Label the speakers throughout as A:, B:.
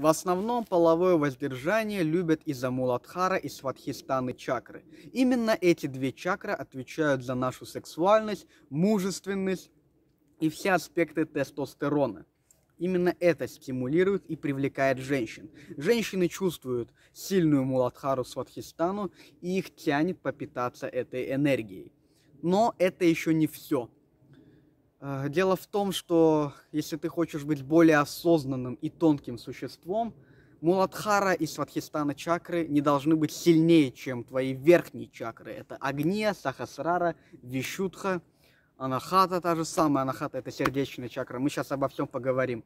A: В основном половое воздержание любят из-за Муладхара и Сватхистаны чакры. Именно эти две чакры отвечают за нашу сексуальность, мужественность и все аспекты тестостерона. Именно это стимулирует и привлекает женщин. Женщины чувствуют сильную Муладхару Сватхистану и их тянет попитаться этой энергией. Но это еще не все. Э, дело в том, что если ты хочешь быть более осознанным и тонким существом, Муладхара и Сватхистана чакры не должны быть сильнее, чем твои верхние чакры. Это Агния, Сахасрара, Вишутха, Анахата та же самая. Анахата это сердечная чакра. Мы сейчас обо всем поговорим.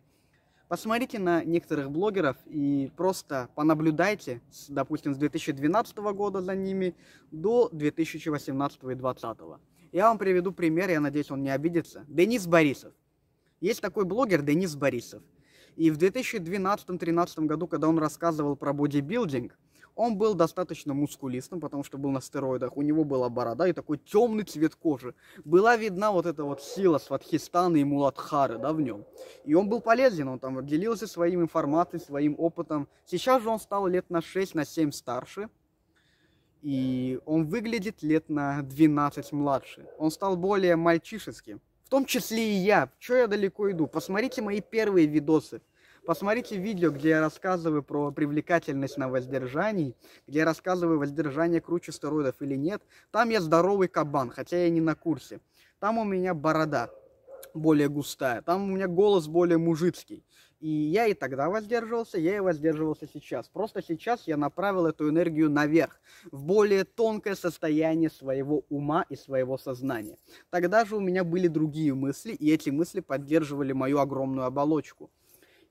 A: Посмотрите на некоторых блогеров и просто понаблюдайте, допустим, с 2012 года за ними до 2018 и 2020. Я вам приведу пример, я надеюсь, он не обидится. Денис Борисов. Есть такой блогер Денис Борисов. И в 2012-2013 году, когда он рассказывал про бодибилдинг, он был достаточно мускулистым, потому что был на стероидах. У него была борода и такой темный цвет кожи. Была видна вот эта вот сила Сватхистана и Муладхары, да, в нем. И он был полезен, он там делился своим информацией, своим опытом. Сейчас же он стал лет на 6, на 7 старше. И он выглядит лет на 12 младше. Он стал более мальчишеским. В том числе и я. Че я далеко иду? Посмотрите мои первые видосы. Посмотрите видео, где я рассказываю про привлекательность на воздержании, где я рассказываю, воздержание круче стероидов или нет. Там я здоровый кабан, хотя я не на курсе. Там у меня борода более густая, там у меня голос более мужицкий. И я и тогда воздерживался, я и воздерживался сейчас. Просто сейчас я направил эту энергию наверх, в более тонкое состояние своего ума и своего сознания. Тогда же у меня были другие мысли, и эти мысли поддерживали мою огромную оболочку.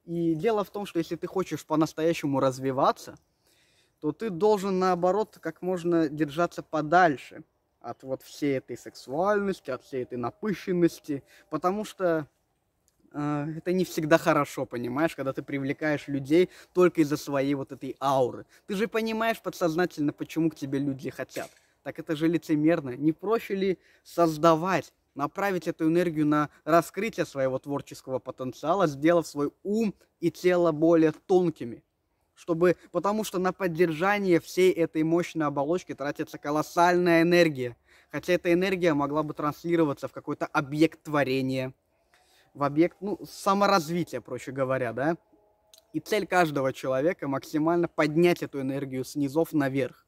A: И дело в том, что если ты хочешь по-настоящему развиваться, то ты должен, наоборот, как можно держаться подальше от вот всей этой сексуальности, от всей этой напыщенности, потому что это не всегда хорошо, понимаешь, когда ты привлекаешь людей только из-за своей вот этой ауры. Ты же понимаешь подсознательно, почему к тебе люди хотят. Так это же лицемерно. Не проще ли создавать, направить эту энергию на раскрытие своего творческого потенциала, сделав свой ум и тело более тонкими? Чтобы, потому что на поддержание всей этой мощной оболочки тратится колоссальная энергия. Хотя эта энергия могла бы транслироваться в какой-то объект творения – в объект, ну, саморазвития, проще говоря, да. И цель каждого человека максимально поднять эту энергию с низов наверх.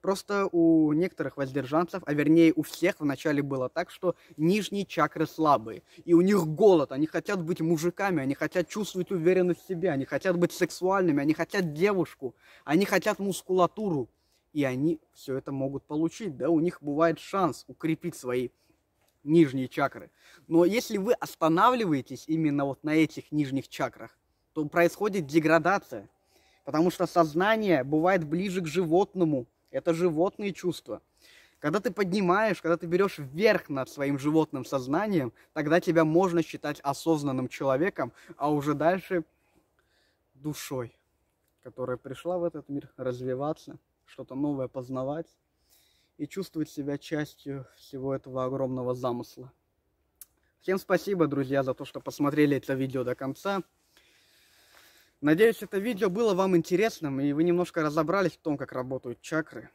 A: Просто у некоторых воздержанцев, а вернее у всех вначале было так, что нижние чакры слабые. И у них голод, они хотят быть мужиками, они хотят чувствовать уверенность в себе, они хотят быть сексуальными, они хотят девушку, они хотят мускулатуру. И они все это могут получить, да, у них бывает шанс укрепить свои нижние чакры. Но если вы останавливаетесь именно вот на этих нижних чакрах, то происходит деградация. Потому что сознание бывает ближе к животному. Это животные чувства. Когда ты поднимаешь, когда ты берешь вверх над своим животным сознанием, тогда тебя можно считать осознанным человеком, а уже дальше душой, которая пришла в этот мир развиваться, что-то новое познавать и чувствовать себя частью всего этого огромного замысла. Всем спасибо, друзья, за то, что посмотрели это видео до конца. Надеюсь, это видео было вам интересным, и вы немножко разобрались в том, как работают чакры.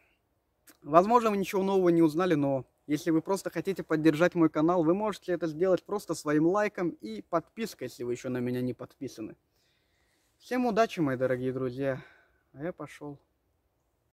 A: Возможно, вы ничего нового не узнали, но если вы просто хотите поддержать мой канал, вы можете это сделать просто своим лайком и подпиской, если вы еще на меня не подписаны. Всем удачи, мои дорогие друзья. А я пошел.